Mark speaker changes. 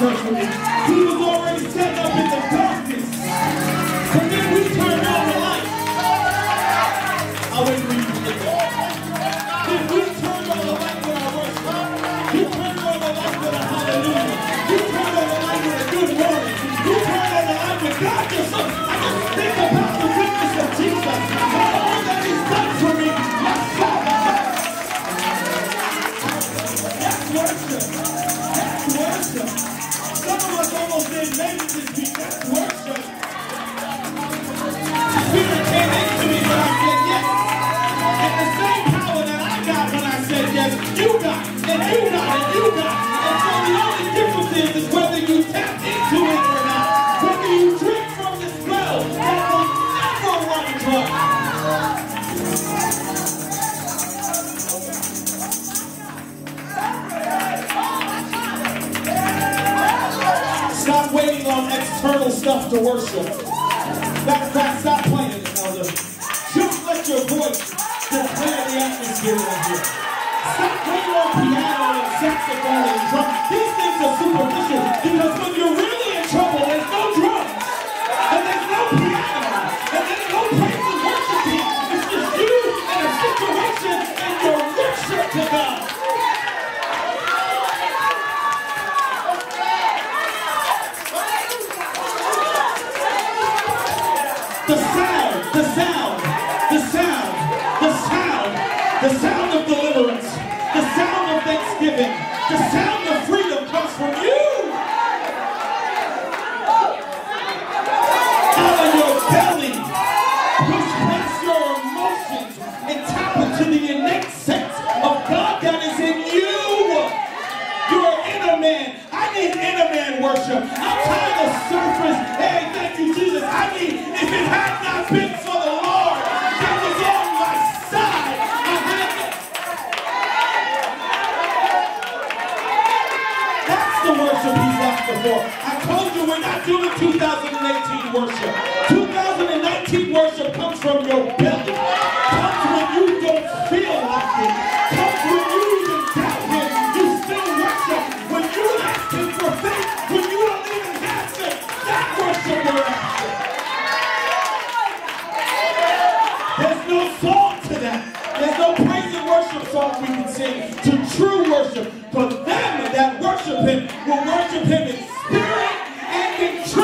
Speaker 1: me. He was already set up in the darkness. But then we turned on the light. I'll wait for you to get there. Then we turned on the light with our worship. You turned on the light with a hallelujah. You turned on the light with a good morning. You turned on the light with God just so I just think about the goodness of Jesus. And all that he's done for me. That's worship. Of on external stuff to worship. Matter of fact, stop playing it, elder. Just let your voice declare the atmosphere in here. Stop playing on piano and saxophone and drum. These things are superficial because The sound, the sound, the sound, the sound, the sound of deliverance, the sound of thanksgiving, the sound of freedom comes from you. Out of your belly, push past your emotions and tap into the innate sense of God that is in you. Your inner man. I need inner man worship. I'm tired of surface. Hey, thank you, Jesus. I told you we're not doing 2018 worship. 2019 worship comes from your belly. Comes when you don't feel like it. Comes when you even doubt him. You still worship. When you ask him for faith, when you don't even have faith, that worship we're. There's no song to that. There's no praise and worship song we can sing to true worship him will worship him in spirit and in truth.